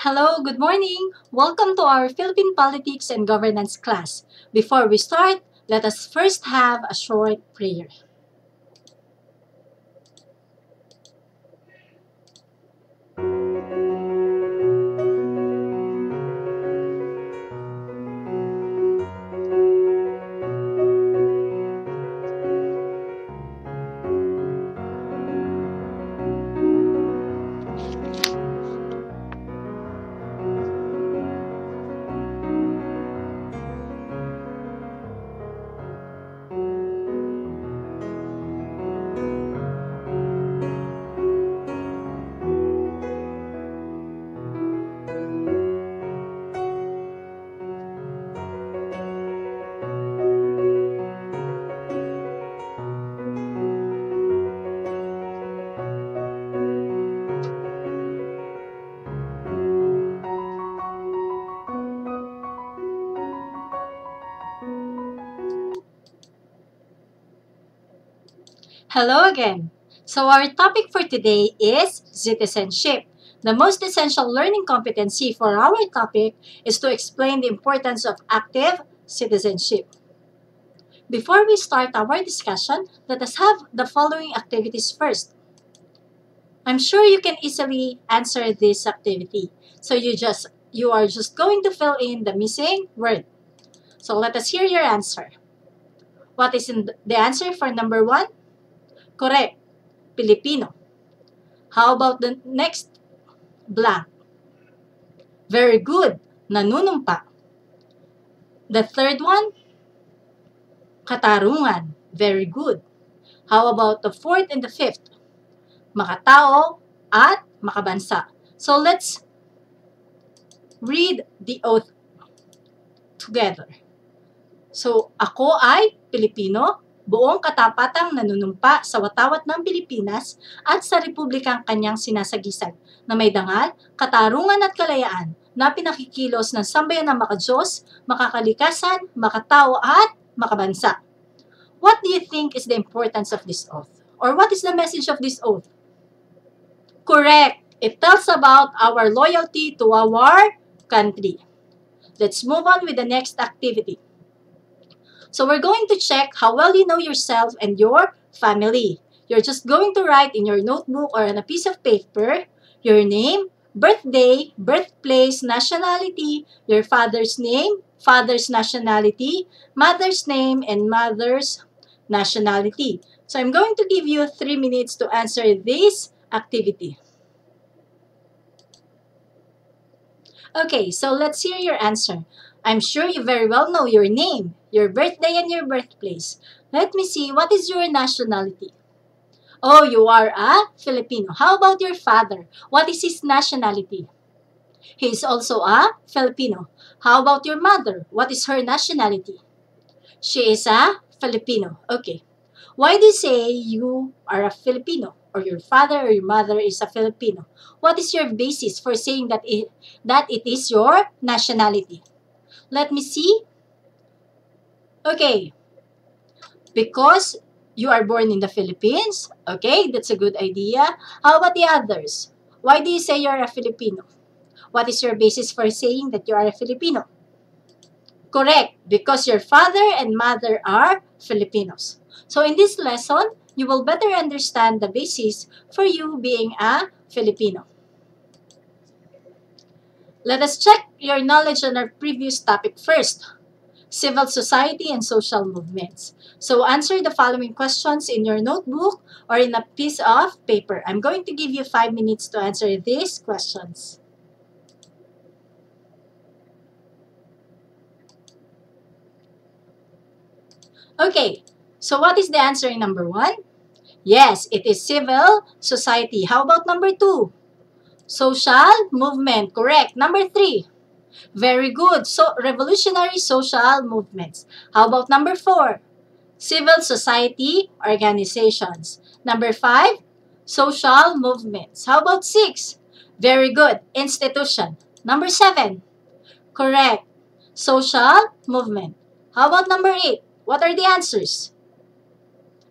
Hello, good morning. Welcome to our Philippine Politics and Governance class. Before we start, let us first have a short prayer. Hello again. So our topic for today is citizenship. The most essential learning competency for our topic is to explain the importance of active citizenship. Before we start our discussion, let us have the following activities first. I'm sure you can easily answer this activity. So you just you are just going to fill in the missing word. So let us hear your answer. What is the answer for number one? Correct. Filipino. How about the next? Blank. Very good. Nanunumpa. The third one? Katarungan. Very good. How about the fourth and the fifth? Makatao at makabansa. So let's read the oath together. So, ako ay Pilipino, buong katapatang nanunumpa sa watawat ng Pilipinas at sa republikang kanyang sinasagisag na may dangal, katarungan at kalayaan na pinakikilos ng sambayan ng makajos, makakalikasan, makatao at makabansa. What do you think is the importance of this oath? Or what is the message of this oath? Correct. It tells about our loyalty to our country. Let's move on with the next activity. So we're going to check how well you know yourself and your family. You're just going to write in your notebook or on a piece of paper your name, birthday, birthplace, nationality, your father's name, father's nationality, mother's name, and mother's nationality. So I'm going to give you three minutes to answer this activity. Okay, so let's hear your answer. I'm sure you very well know your name, your birthday, and your birthplace. Let me see, what is your nationality? Oh, you are a Filipino. How about your father? What is his nationality? He is also a Filipino. How about your mother? What is her nationality? She is a Filipino. Okay. Why do you say you are a Filipino? Or your father or your mother is a Filipino? What is your basis for saying that it, that it is your nationality? Let me see. Okay. Because you are born in the Philippines. Okay, that's a good idea. How about the others? Why do you say you're a Filipino? What is your basis for saying that you are a Filipino? Correct, because your father and mother are Filipinos. So in this lesson, you will better understand the basis for you being a Filipino. Let us check your knowledge on our previous topic first, civil society and social movements. So answer the following questions in your notebook or in a piece of paper. I'm going to give you five minutes to answer these questions. Okay, so what is the answer in number one? Yes, it is civil society. How about number two? Social movement. Correct. Number three. Very good. So, revolutionary social movements. How about number four? Civil society organizations. Number five, social movements. How about six? Very good. Institution. Number seven. Correct. Social movement. How about number eight? What are the answers?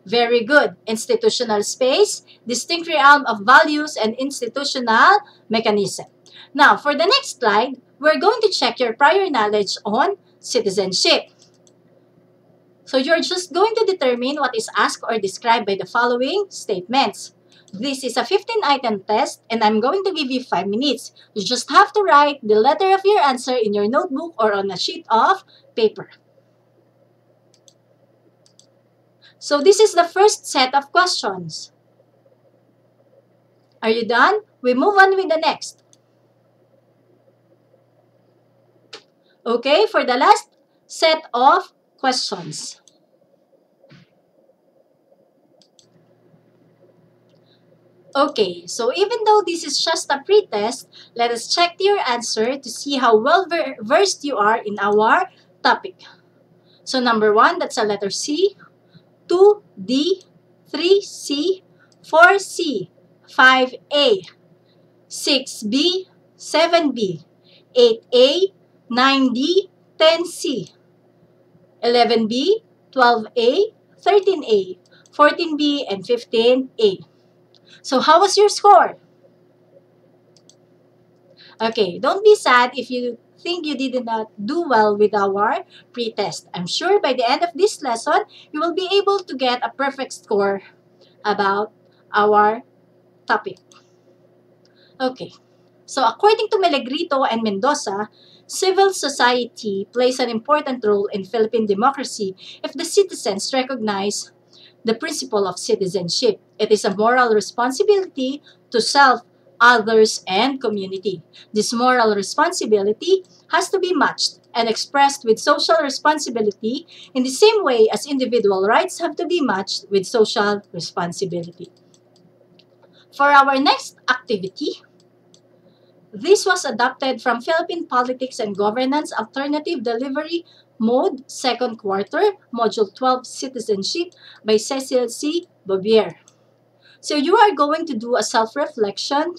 Very good. Institutional space, distinct realm of values, and institutional mechanism. Now, for the next slide, we're going to check your prior knowledge on citizenship. So you're just going to determine what is asked or described by the following statements. This is a 15-item test and I'm going to give you 5 minutes. You just have to write the letter of your answer in your notebook or on a sheet of paper. So this is the first set of questions. Are you done? We move on with the next. Okay, for the last set of questions. Okay, so even though this is just a pre-test, let us check your answer to see how well ver versed you are in our topic. So number one, that's a letter C. 2, D. 3, C. 4, C. 5A. 6B. 7B. 8A. 9D. 10C. 11B. 12A. 13A. 14B, and 15A. So how was your score? Okay, don't be sad if you think you did not do well with our pre-test. I'm sure by the end of this lesson, you will be able to get a perfect score about our topic. Okay, so according to Melegrito and Mendoza, civil society plays an important role in Philippine democracy if the citizens recognize the principle of citizenship. It is a moral responsibility to self, others, and community. This moral responsibility has to be matched and expressed with social responsibility in the same way as individual rights have to be matched with social responsibility. For our next activity, this was adopted from Philippine Politics and Governance Alternative Delivery Mode, Second Quarter, Module 12, Citizenship by Cecil C. Bobier. So you are going to do a self-reflection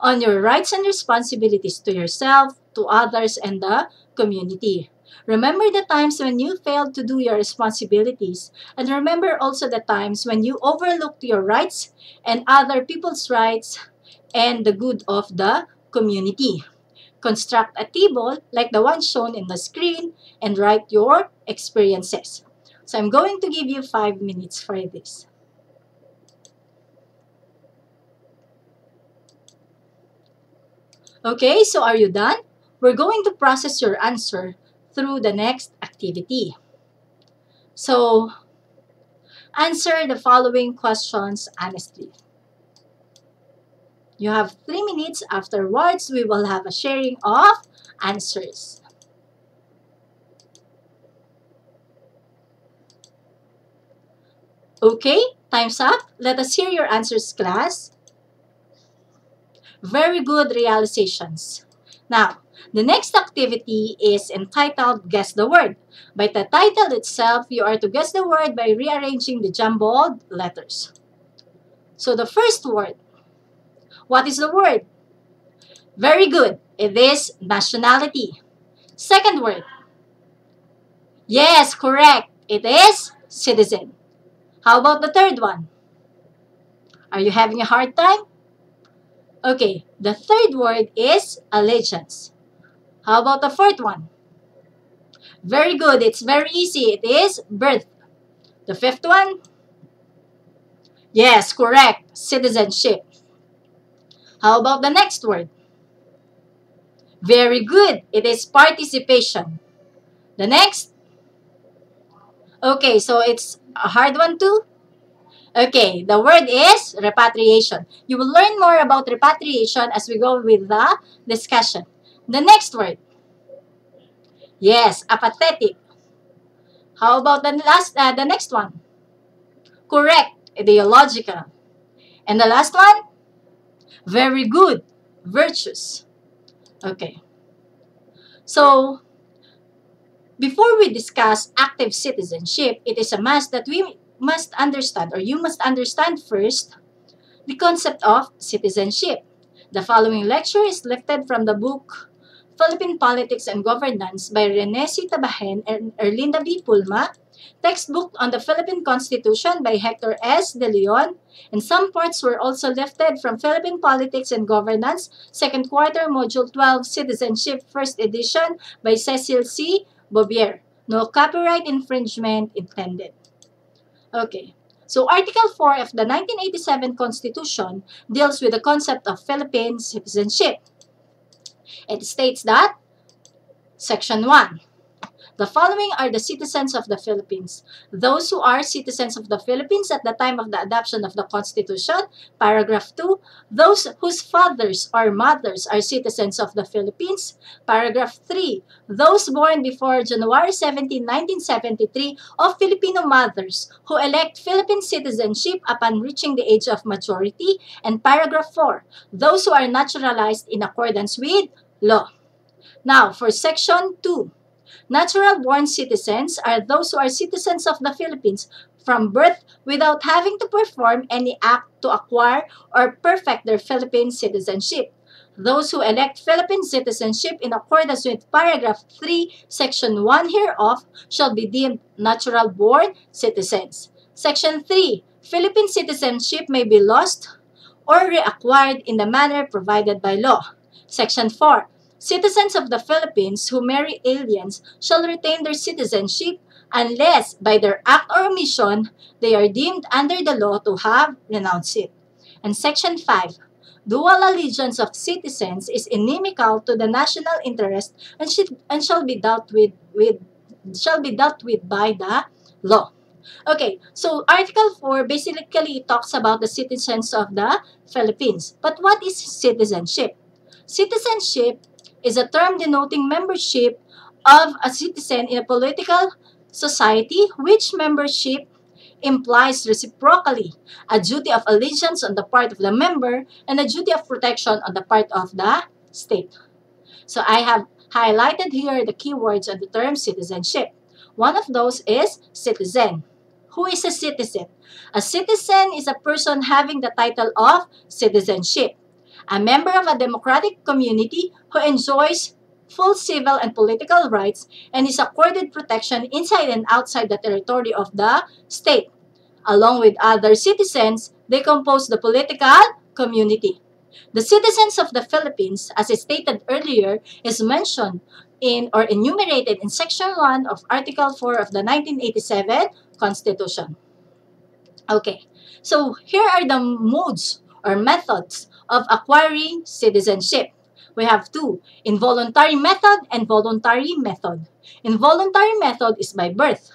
on your rights and responsibilities to yourself, to others, and the community. Remember the times when you failed to do your responsibilities, and remember also the times when you overlooked your rights and other people's rights and the good of the community. Construct a table like the one shown in the screen and write your experiences. So I'm going to give you five minutes for this. Okay, so are you done? We're going to process your answer through the next activity. So, answer the following questions honestly. You have three minutes. Afterwards, we will have a sharing of answers. Okay, time's up. Let us hear your answers, class. Very good realizations. Now, the next activity is entitled Guess the Word. By the title itself, you are to guess the word by rearranging the jumbled letters. So the first word what is the word? Very good. It is nationality. Second word. Yes, correct. It is citizen. How about the third one? Are you having a hard time? Okay, the third word is allegiance. How about the fourth one? Very good. It's very easy. It is birth. The fifth one? Yes, correct. Citizenship. How about the next word? Very good. It is participation. The next? Okay, so it's a hard one too? Okay, the word is repatriation. You will learn more about repatriation as we go with the discussion. The next word. Yes, apathetic. How about the last, uh, the next one? Correct, ideological. And the last one? Very good. Virtuous. Okay. So, before we discuss active citizenship, it is a must that we must understand, or you must understand first, the concept of citizenship. The following lecture is lifted from the book Philippine Politics and Governance by Rene C. Tabajen and Erlinda B. Pulma, textbook on the Philippine Constitution by Hector S. De Leon, and some parts were also lifted from Philippine Politics and Governance, second quarter, module 12, Citizenship, first edition by Cecil C. Bobier. No copyright infringement intended. Okay. So Article 4 of the 1987 Constitution deals with the concept of Philippine citizenship. It states that Section 1 the following are the citizens of the Philippines. Those who are citizens of the Philippines at the time of the adoption of the Constitution. Paragraph 2. Those whose fathers or mothers are citizens of the Philippines. Paragraph 3. Those born before January 17, 1973 of Filipino mothers who elect Philippine citizenship upon reaching the age of majority. And paragraph 4. Those who are naturalized in accordance with law. Now, for section 2. Natural-born citizens are those who are citizens of the Philippines from birth without having to perform any act to acquire or perfect their Philippine citizenship. Those who elect Philippine citizenship in accordance with paragraph 3, section 1 hereof shall be deemed natural-born citizens. Section 3, Philippine citizenship may be lost or reacquired in the manner provided by law. Section 4, Citizens of the Philippines who marry aliens shall retain their citizenship unless by their act or omission they are deemed under the law to have renounced it. And Section 5. Dual allegiance of citizens is inimical to the national interest and, should, and shall be dealt with, with shall be dealt with by the law. Okay, so Article 4 basically talks about the citizens of the Philippines. But what is citizenship? Citizenship is a term denoting membership of a citizen in a political society which membership implies reciprocally a duty of allegiance on the part of the member and a duty of protection on the part of the state. So I have highlighted here the keywords of the term citizenship. One of those is citizen. Who is a citizen? A citizen is a person having the title of citizenship a member of a democratic community who enjoys full civil and political rights and is accorded protection inside and outside the territory of the state. Along with other citizens, they compose the political community. The citizens of the Philippines, as stated earlier, is mentioned in or enumerated in Section 1 of Article 4 of the 1987 Constitution. Okay, so here are the modes or methods of acquiring citizenship. We have two, involuntary method and voluntary method. Involuntary method is by birth,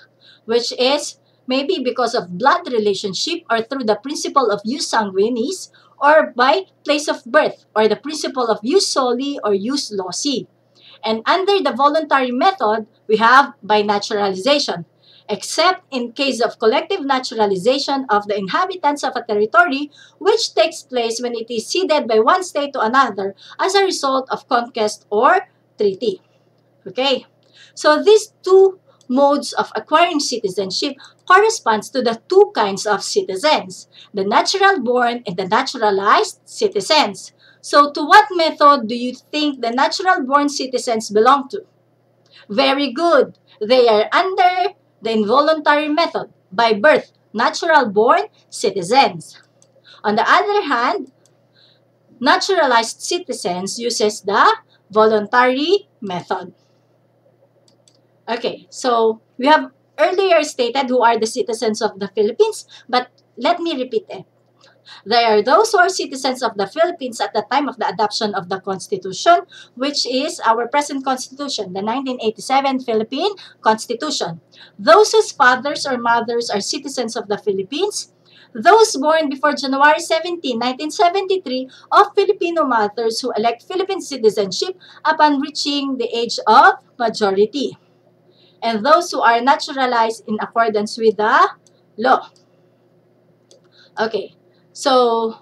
which is maybe because of blood relationship or through the principle of jus sanguinis or by place of birth or the principle of jus soli or jus loci. And under the voluntary method, we have by naturalization, except in case of collective naturalization of the inhabitants of a territory which takes place when it is ceded by one state to another as a result of conquest or treaty. Okay, so these two modes of acquiring citizenship corresponds to the two kinds of citizens, the natural-born and the naturalized citizens. So to what method do you think the natural-born citizens belong to? Very good. They are under the involuntary method by birth, natural-born citizens. On the other hand, naturalized citizens uses the voluntary method. Okay, so we have earlier stated who are the citizens of the Philippines, but let me repeat it. They are those who are citizens of the Philippines at the time of the adoption of the Constitution, which is our present Constitution, the 1987 Philippine Constitution. Those whose fathers or mothers are citizens of the Philippines, those born before January 17, 1973 of Filipino mothers who elect Philippine citizenship upon reaching the age of majority, and those who are naturalized in accordance with the law. Okay, so,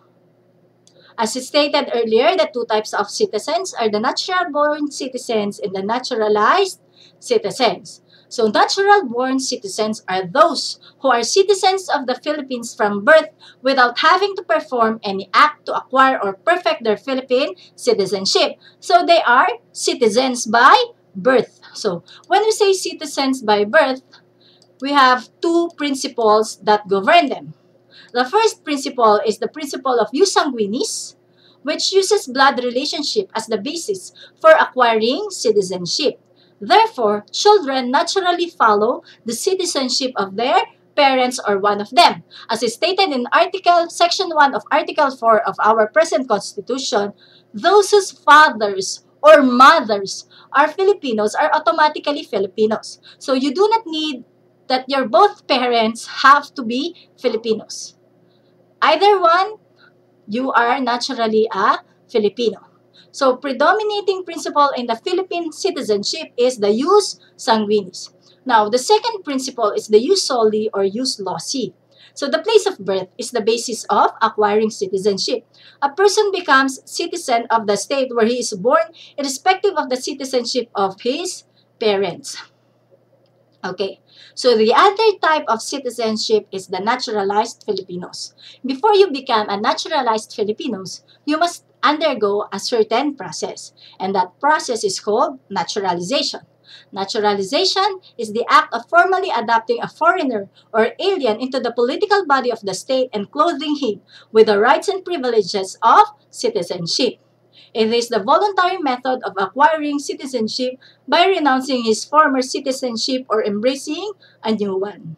as stated earlier, the two types of citizens are the natural-born citizens and the naturalized citizens. So natural-born citizens are those who are citizens of the Philippines from birth without having to perform any act to acquire or perfect their Philippine citizenship. So they are citizens by birth. So when we say citizens by birth, we have two principles that govern them. The first principle is the principle of jus which uses blood relationship as the basis for acquiring citizenship. Therefore, children naturally follow the citizenship of their parents or one of them. As is stated in Article Section 1 of Article 4 of our present Constitution, those whose fathers or mothers are Filipinos are automatically Filipinos. So you do not need that your both parents have to be Filipinos. Either one, you are naturally a Filipino. So, predominating principle in the Philippine citizenship is the jus sanguinis. Now, the second principle is the jus soli or jus loci. So, the place of birth is the basis of acquiring citizenship. A person becomes citizen of the state where he is born, irrespective of the citizenship of his parents. Okay, so the other type of citizenship is the naturalized Filipinos. Before you become a naturalized Filipinos, you must undergo a certain process, and that process is called naturalization. Naturalization is the act of formally adopting a foreigner or alien into the political body of the state and clothing him with the rights and privileges of citizenship. It is the voluntary method of acquiring citizenship by renouncing his former citizenship or embracing a new one.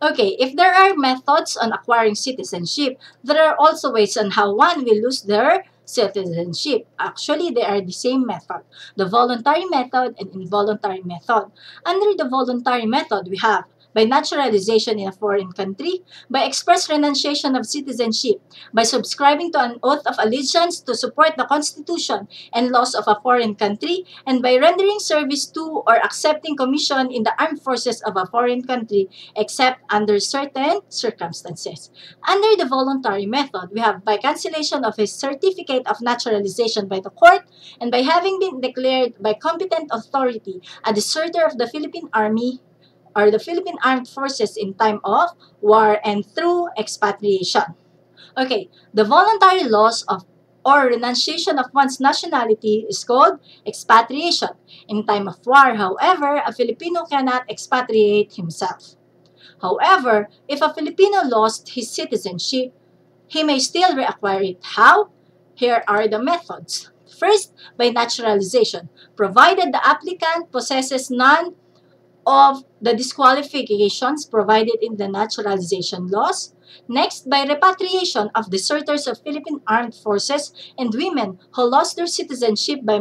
Okay, if there are methods on acquiring citizenship, there are also ways on how one will lose their citizenship. Actually, they are the same method, the voluntary method and involuntary method. Under the voluntary method, we have by naturalization in a foreign country, by express renunciation of citizenship, by subscribing to an oath of allegiance to support the Constitution and laws of a foreign country, and by rendering service to or accepting commission in the armed forces of a foreign country, except under certain circumstances. Under the voluntary method, we have by cancellation of his certificate of naturalization by the court, and by having been declared by competent authority a deserter of the Philippine Army, or the Philippine Armed Forces in time of war and through expatriation. Okay, the voluntary loss of or renunciation of one's nationality is called expatriation. In time of war, however, a Filipino cannot expatriate himself. However, if a Filipino lost his citizenship, he may still reacquire it. How? Here are the methods. First, by naturalization, provided the applicant possesses none of the disqualifications provided in the naturalization laws. Next, by repatriation of deserters of Philippine Armed Forces and women who lost their citizenship by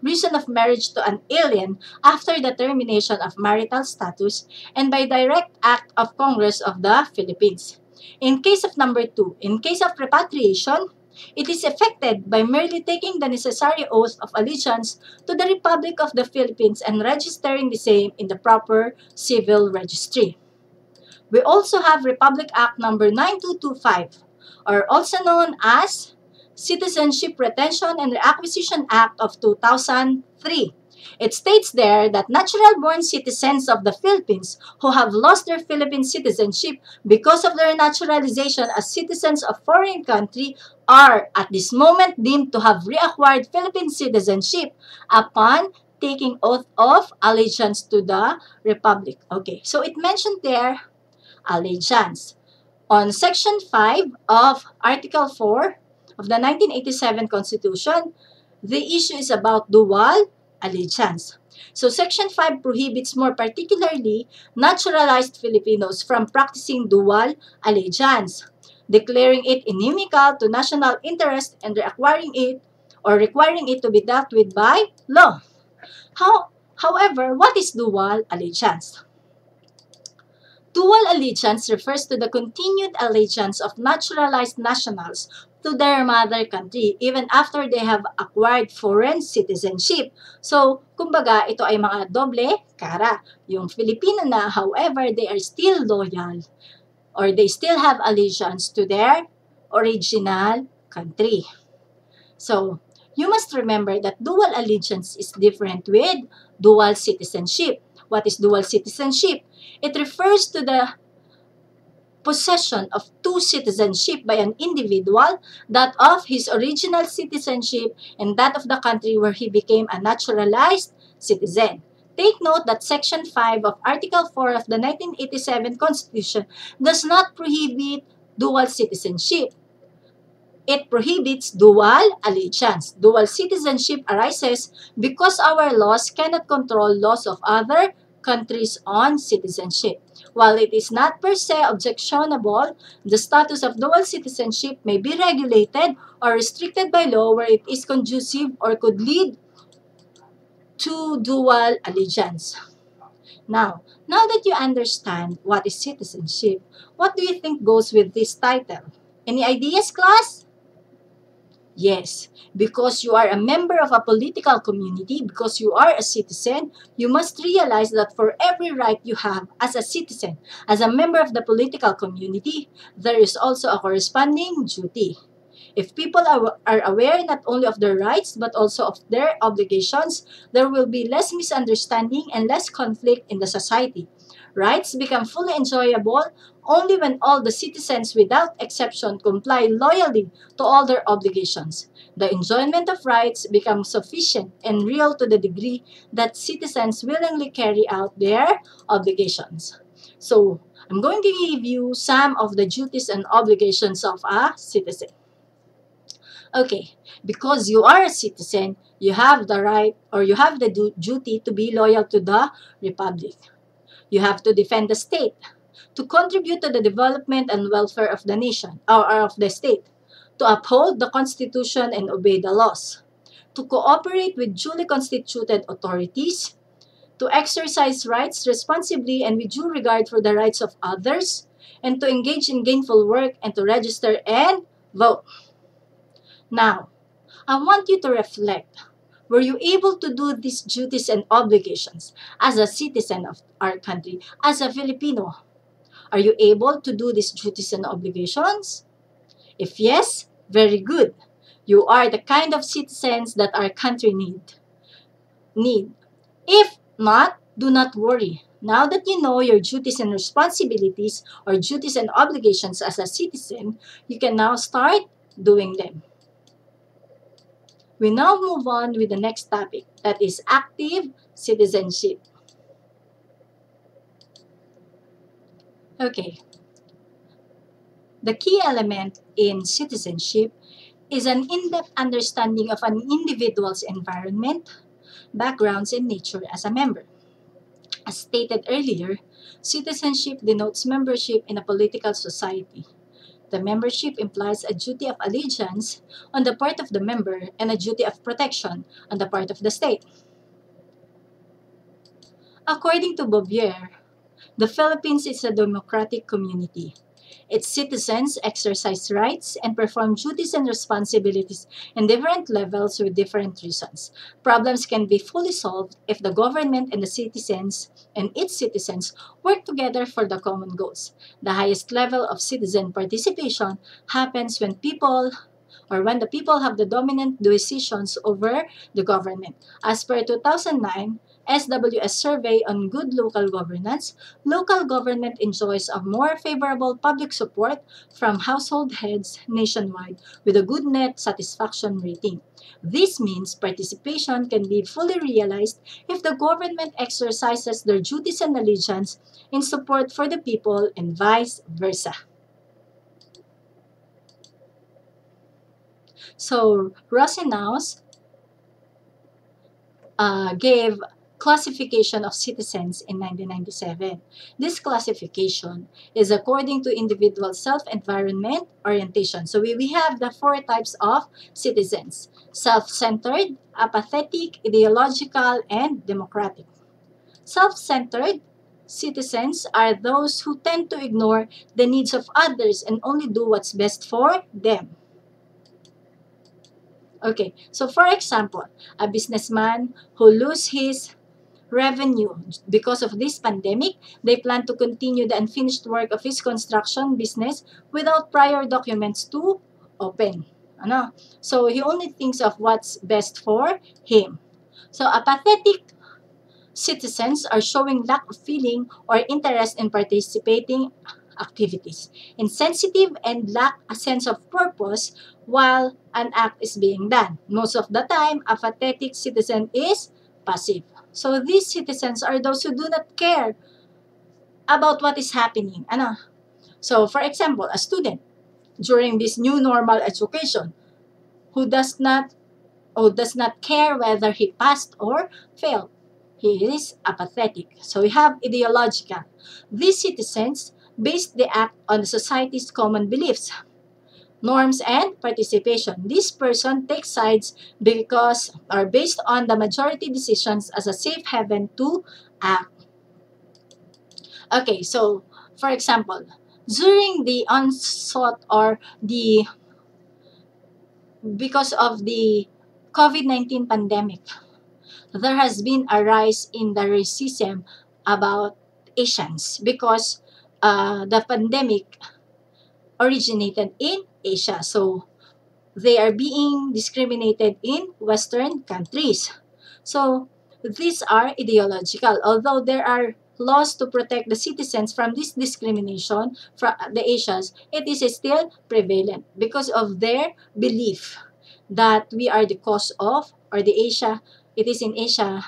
reason of marriage to an alien after the termination of marital status, and by direct act of Congress of the Philippines. In case of number two, in case of repatriation, it is effected by merely taking the necessary oath of allegiance to the Republic of the Philippines and registering the same in the proper civil registry. We also have Republic Act number 9225 or also known as Citizenship Retention and Reacquisition Act of 2003 it states there that natural-born citizens of the Philippines who have lost their Philippine citizenship because of their naturalization as citizens of foreign country are at this moment deemed to have reacquired Philippine citizenship upon taking oath of allegiance to the Republic. Okay, so it mentioned there allegiance. On Section 5 of Article 4 of the 1987 Constitution, the issue is about dual allegiance. So Section 5 prohibits more particularly naturalized Filipinos from practicing dual allegiance, declaring it inimical to national interest and requiring it or requiring it to be dealt with by law. How, however, what is dual allegiance? Dual allegiance refers to the continued allegiance of naturalized nationals to their mother country even after they have acquired foreign citizenship. So, kumbaga, ito ay mga doble kara. Yung Filipino na, however, they are still loyal or they still have allegiance to their original country. So, you must remember that dual allegiance is different with dual citizenship. What is dual citizenship? It refers to the possession of two citizenship by an individual, that of his original citizenship and that of the country where he became a naturalized citizen. Take note that Section 5 of Article 4 of the 1987 Constitution does not prohibit dual citizenship. It prohibits dual allegiance. Dual citizenship arises because our laws cannot control laws of other countries on citizenship. While it is not per se objectionable, the status of dual citizenship may be regulated or restricted by law where it is conducive or could lead to dual allegiance. Now, now that you understand what is citizenship, what do you think goes with this title? Any ideas, class? Yes, because you are a member of a political community, because you are a citizen, you must realize that for every right you have as a citizen, as a member of the political community, there is also a corresponding duty. If people are, are aware not only of their rights but also of their obligations, there will be less misunderstanding and less conflict in the society. Rights become fully enjoyable only when all the citizens without exception comply loyally to all their obligations. The enjoyment of rights becomes sufficient and real to the degree that citizens willingly carry out their obligations. So, I'm going to give you some of the duties and obligations of a citizen. Okay, because you are a citizen, you have the right or you have the duty to be loyal to the republic. You have to defend the state, to contribute to the development and welfare of the nation or of the state, to uphold the Constitution and obey the laws, to cooperate with duly constituted authorities, to exercise rights responsibly and with due regard for the rights of others, and to engage in gainful work and to register and vote. Now, I want you to reflect were you able to do these duties and obligations as a citizen of our country, as a Filipino? Are you able to do these duties and obligations? If yes, very good. You are the kind of citizens that our country need. Need. If not, do not worry. Now that you know your duties and responsibilities or duties and obligations as a citizen, you can now start doing them. We now move on with the next topic, that is active citizenship. Okay. The key element in citizenship is an in-depth understanding of an individual's environment, backgrounds, and nature as a member. As stated earlier, citizenship denotes membership in a political society. The membership implies a duty of allegiance on the part of the member and a duty of protection on the part of the state. According to Bouvier, the Philippines is a democratic community. Its citizens exercise rights and perform duties and responsibilities in different levels with different reasons. Problems can be fully solved if the government and the citizens and its citizens work together for the common goals. The highest level of citizen participation happens when people or when the people have the dominant decisions over the government. As per 2009, SWS survey on good local governance, local government enjoys a more favorable public support from household heads nationwide with a good net satisfaction rating. This means participation can be fully realized if the government exercises their duties and allegiance in support for the people and vice versa. So Rosenaus uh, gave classification of citizens in 1997. This classification is according to individual self-environment orientation. So we, we have the four types of citizens. Self-centered, apathetic, ideological, and democratic. Self-centered citizens are those who tend to ignore the needs of others and only do what's best for them. Okay, so for example, a businessman who loses his revenue. Because of this pandemic, they plan to continue the unfinished work of his construction business without prior documents to open. Ano? So, he only thinks of what's best for him. So, apathetic citizens are showing lack of feeling or interest in participating activities, insensitive and lack a sense of purpose while an act is being done. Most of the time, a pathetic citizen is passive. So these citizens are those who do not care about what is happening. Ano? So for example, a student during this new normal education who does not or does not care whether he passed or failed. He is apathetic. So we have ideological. These citizens base the act on the society's common beliefs, norms, and participation. This person takes sides because are based on the majority decisions as a safe haven to act. Okay, so for example, during the onslaught or the because of the COVID-19 pandemic, there has been a rise in the racism about Asians because uh, the pandemic originated in Asia. So they are being discriminated in Western countries. So these are ideological. Although there are laws to protect the citizens from this discrimination from the Asians, it is still prevalent because of their belief that we are the cause of, or the Asia, it is in Asia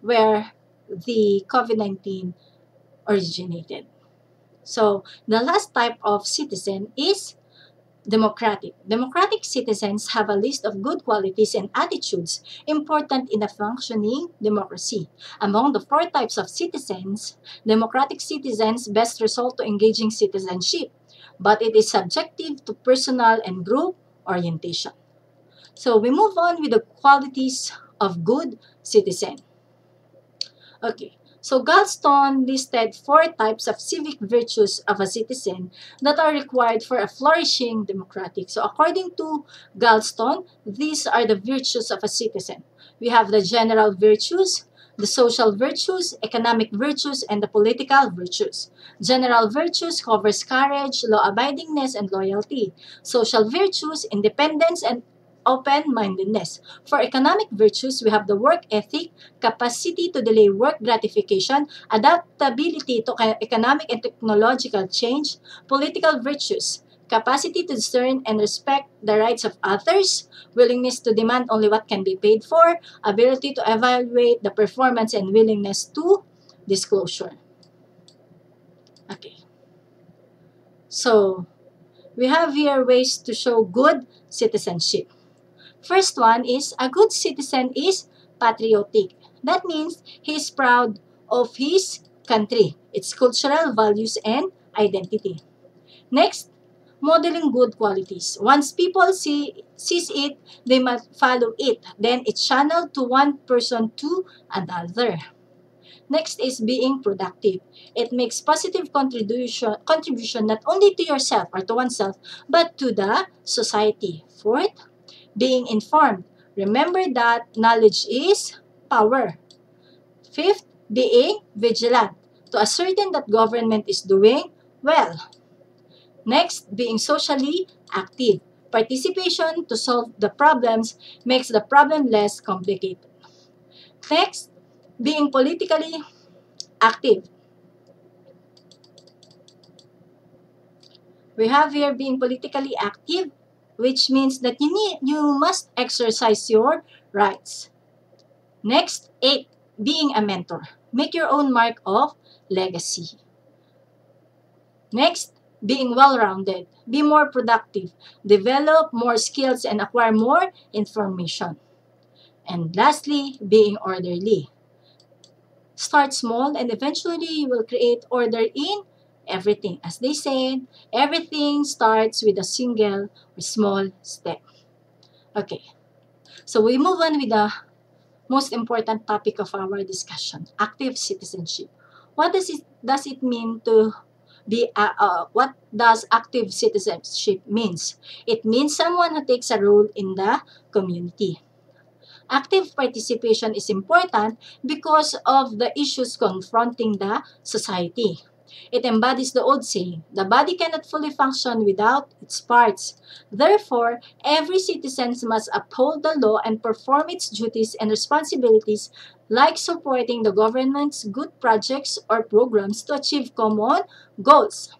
where the COVID-19 originated. So, the last type of citizen is democratic. Democratic citizens have a list of good qualities and attitudes important in a functioning democracy. Among the four types of citizens, democratic citizens best result to engaging citizenship, but it is subjective to personal and group orientation. So we move on with the qualities of good citizen. Okay, so Galston listed four types of civic virtues of a citizen that are required for a flourishing democratic. So according to Galston, these are the virtues of a citizen. We have the general virtues, the social virtues, economic virtues, and the political virtues. General virtues covers courage, law-abidingness, and loyalty. Social virtues, independence, and open-mindedness. For economic virtues, we have the work ethic, capacity to delay work gratification, adaptability to economic and technological change, political virtues, capacity to discern and respect the rights of others, willingness to demand only what can be paid for, ability to evaluate the performance and willingness to disclosure. Okay. So, we have here ways to show good citizenship. First one is a good citizen is patriotic. That means he is proud of his country, its cultural values and identity. Next, modeling good qualities. Once people see sees it, they must follow it. Then it's channeled to one person to another. Next is being productive. It makes positive contribution, contribution not only to yourself or to oneself, but to the society. Fourth, being informed. Remember that knowledge is power. Fifth, being vigilant. To ascertain that government is doing well. Next, being socially active. Participation to solve the problems makes the problem less complicated. Next, being politically active. We have here being politically active which means that you need you must exercise your rights. Next, 8. Being a mentor. Make your own mark of legacy. Next, being well-rounded. Be more productive. Develop more skills and acquire more information. And lastly, being orderly. Start small and eventually you will create order in everything. As they said, everything starts with a single or small step. Okay, so we move on with the most important topic of our discussion, active citizenship. What does it, does it mean to be, uh, uh, what does active citizenship means? It means someone who takes a role in the community. Active participation is important because of the issues confronting the society. It embodies the old saying, the body cannot fully function without its parts. Therefore, every citizen must uphold the law and perform its duties and responsibilities like supporting the government's good projects or programs to achieve common goals.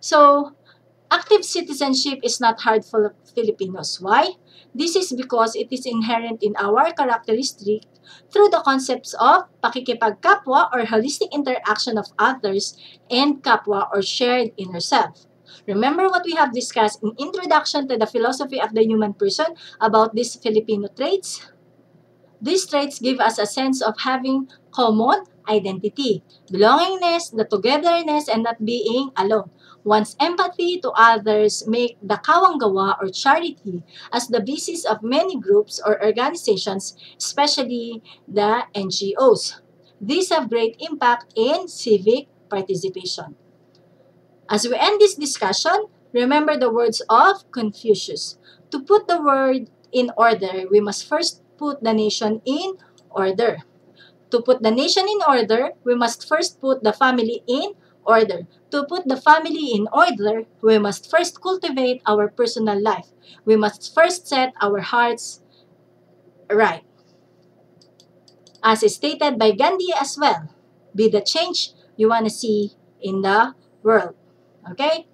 So, active citizenship is not hard for Filipinos. Why? This is because it is inherent in our characteristic through the concepts of pakikipagkapwa or holistic interaction of others and kapwa or shared inner self. Remember what we have discussed in Introduction to the Philosophy of the Human Person about these Filipino traits? These traits give us a sense of having common identity, belongingness, the togetherness, and not being alone. One's empathy to others make the kawanggawa or charity as the basis of many groups or organizations, especially the NGOs. These have great impact in civic participation. As we end this discussion, remember the words of Confucius. To put the world in order, we must first put the nation in order. To put the nation in order, we must first put the family in order. To put the family in order, we must first cultivate our personal life. We must first set our hearts right. As stated by Gandhi as well, be the change you want to see in the world. Okay?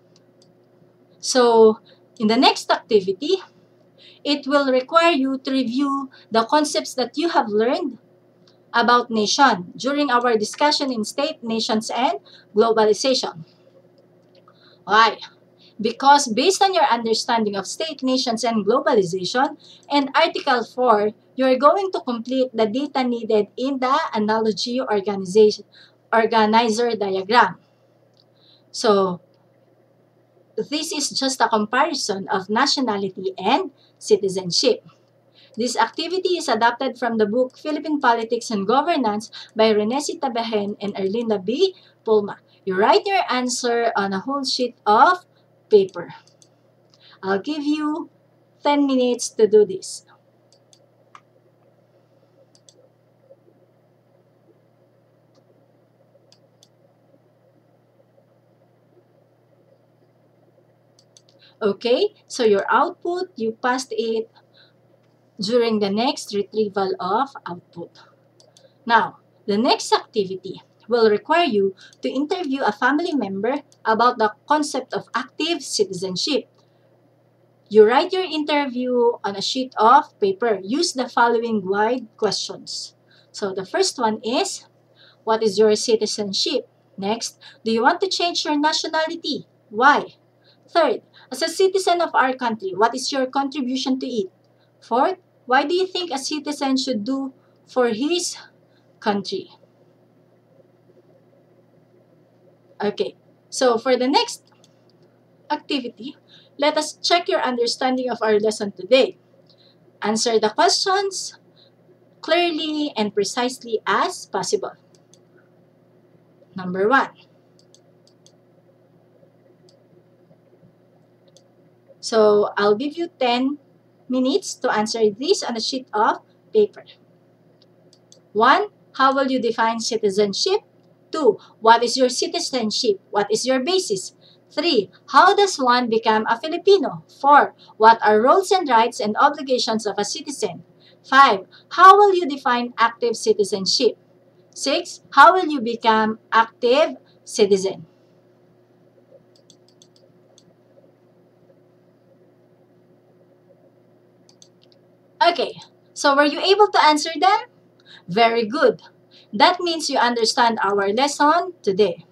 So, in the next activity, it will require you to review the concepts that you have learned about nation during our discussion in state, nations, and globalization. Why? Because based on your understanding of state, nations, and globalization, and Article 4, you're going to complete the data needed in the analogy organization organizer diagram. So, this is just a comparison of nationality and citizenship. This activity is adapted from the book Philippine Politics and Governance by Rhene C. Tabajen and Erlinda B. Pulma. You write your answer on a whole sheet of paper. I'll give you 10 minutes to do this. Okay, so your output, you passed it during the next retrieval of output. Now, the next activity will require you to interview a family member about the concept of active citizenship. You write your interview on a sheet of paper. Use the following guide questions. So the first one is, what is your citizenship? Next, do you want to change your nationality? Why? Third, as a citizen of our country, what is your contribution to it? Fourth, why do you think a citizen should do for his country? Okay, so for the next activity, let us check your understanding of our lesson today. Answer the questions clearly and precisely as possible. Number one. So I'll give you 10 minutes to answer this on a sheet of paper. 1. How will you define citizenship? 2. What is your citizenship? What is your basis? 3. How does one become a Filipino? 4. What are roles and rights and obligations of a citizen? 5. How will you define active citizenship? 6. How will you become active citizen? Okay, so were you able to answer them? Very good. That means you understand our lesson today.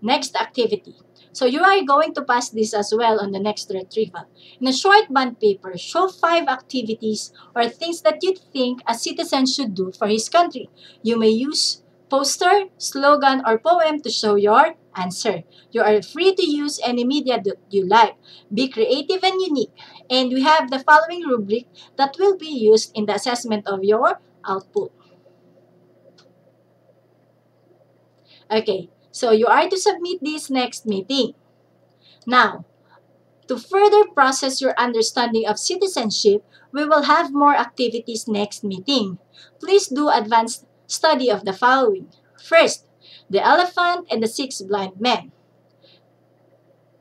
Next activity. So you are going to pass this as well on the next retrieval. In a short bond paper, show five activities or things that you think a citizen should do for his country. You may use poster, slogan, or poem to show your answer. You are free to use any media that you like. Be creative and unique. And we have the following rubric that will be used in the assessment of your output. Okay, so you are to submit this next meeting. Now, to further process your understanding of citizenship, we will have more activities next meeting. Please do advanced study of the following. First, The Elephant and the Six Blind Men.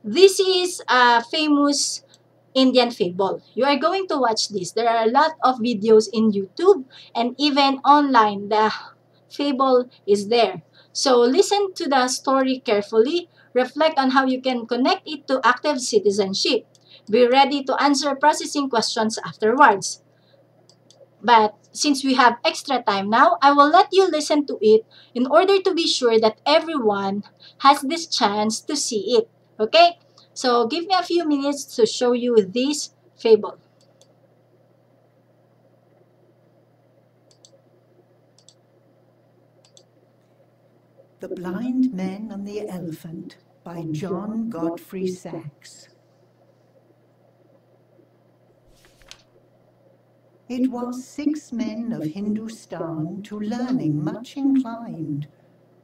This is a famous Indian fable. You are going to watch this. There are a lot of videos in YouTube and even online. The fable is there. So listen to the story carefully. Reflect on how you can connect it to active citizenship. Be ready to answer processing questions afterwards. But since we have extra time now, I will let you listen to it in order to be sure that everyone has this chance to see it. Okay? So give me a few minutes to show you this fable. The Blind Men and the Elephant by John Godfrey Saxe. It was six men of Hindustan to learning much inclined,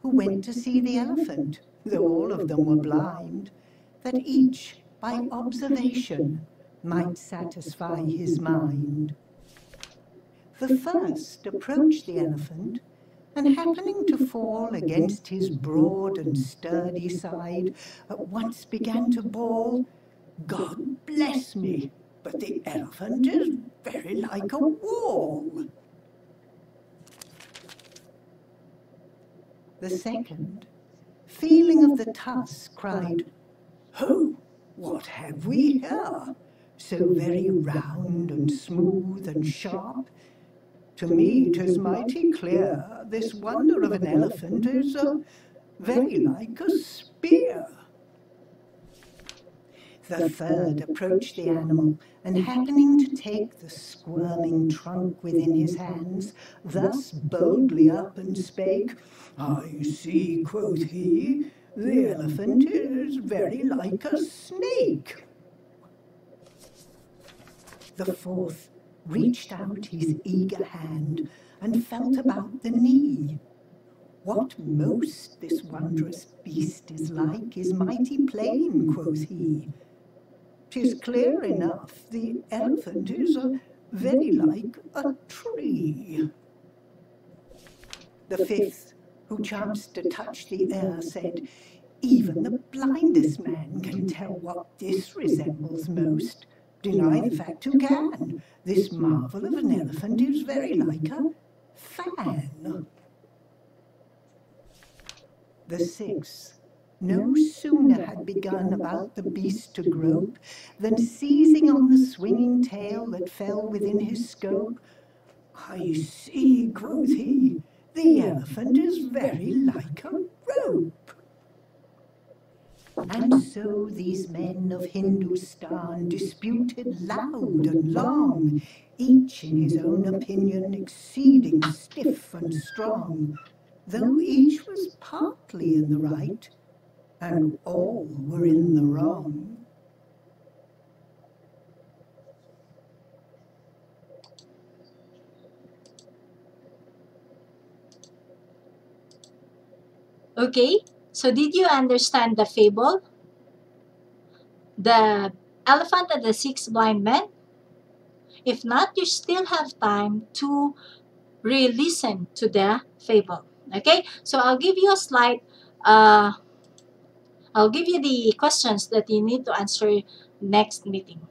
who went to see the elephant, though all of them were blind, that each by observation might satisfy his mind. The first approached the elephant, and happening to fall against his broad and sturdy side, at once began to bawl, God bless me, but the elephant is very like a wall. The second, feeling of the tusk, cried, Ho, what have we here? So very round and smooth and sharp. To me 'tis mighty clear, this wonder of an elephant is uh, very like a spear. The third approached the animal, and happening to take the squirming trunk within his hands, thus boldly up and spake, I see, quoth he, the elephant is very like a snake. The fourth reached out his eager hand and felt about the knee. What most this wondrous beast is like is mighty plain, quoth he. 'Tis clear enough the elephant is a very like a tree. The fifth, who chanced to touch the air, said, Even the blindest man can tell what this resembles most. Deny the fact who can. This marvel of an elephant is very like a fan. The sixth no sooner had begun about the beast to grope, than seizing on the swinging tail that fell within his scope, I ah, see, quoth he, the elephant is very like a rope. And so these men of Hindustan disputed loud and long, each in his own opinion exceeding stiff and strong, though each was partly in the right, and all were in the wrong. Okay, so did you understand the fable? The elephant and the six blind men? If not, you still have time to re-listen to the fable. Okay, so I'll give you a slide. Uh, I'll give you the questions that you need to answer next meeting.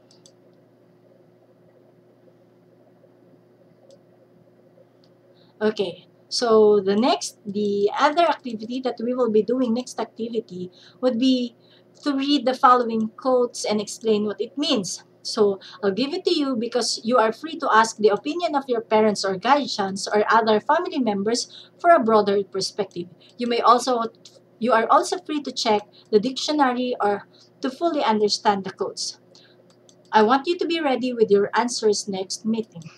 Okay, so the next, the other activity that we will be doing, next activity, would be to read the following quotes and explain what it means. So I'll give it to you because you are free to ask the opinion of your parents or guardians or other family members for a broader perspective. You may also you are also free to check the dictionary or to fully understand the quotes. I want you to be ready with your answers next meeting.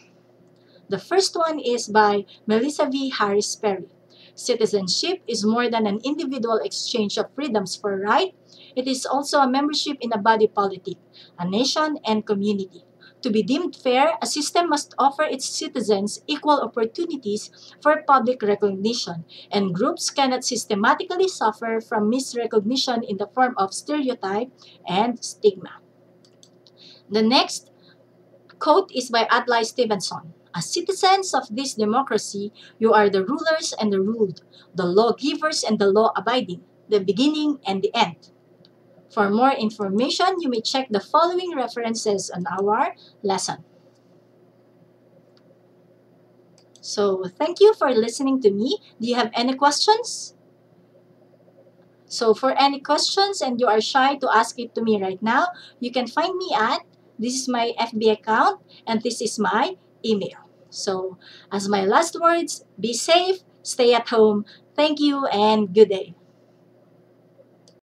The first one is by Melissa V. Harris Perry. Citizenship is more than an individual exchange of freedoms for right. It is also a membership in a body politic, a nation, and community. To be deemed fair, a system must offer its citizens equal opportunities for public recognition, and groups cannot systematically suffer from misrecognition in the form of stereotype and stigma. The next quote is by Adlai Stevenson. As citizens of this democracy, you are the rulers and the ruled, the lawgivers and the law abiding, the beginning and the end. For more information, you may check the following references on our lesson. So, thank you for listening to me. Do you have any questions? So, for any questions and you are shy to ask it to me right now, you can find me at this is my FB account and this is my email. So, as my last words, be safe, stay at home. Thank you and good day.